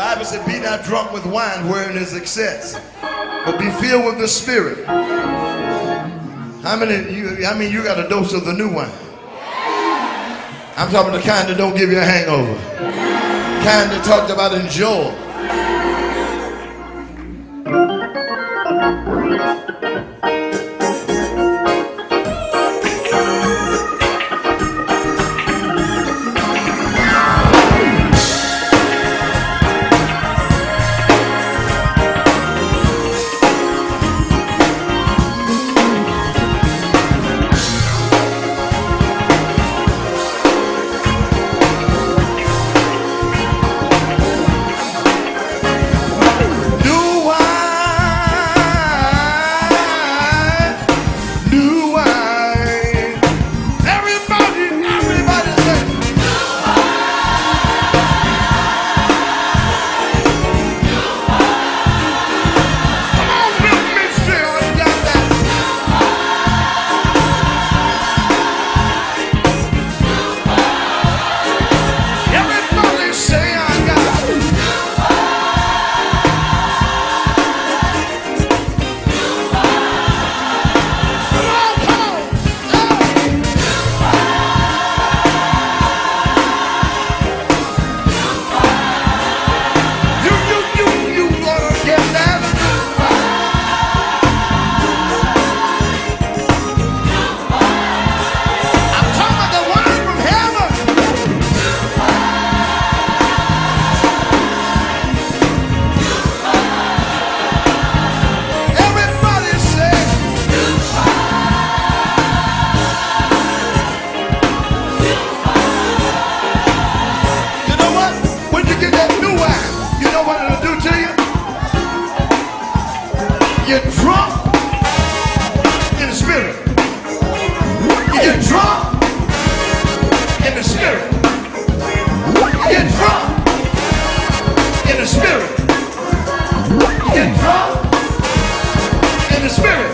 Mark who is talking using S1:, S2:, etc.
S1: Bible said, be not drunk with wine wherein is excess, but be filled with the Spirit. How many you I mean you got a dose of the new wine? I'm talking the kind that don't give you a hangover. Kind that talked about enjoy. get drunk in the spirit. You get drunk in the spirit. You get drunk in the spirit. You get drunk in the spirit.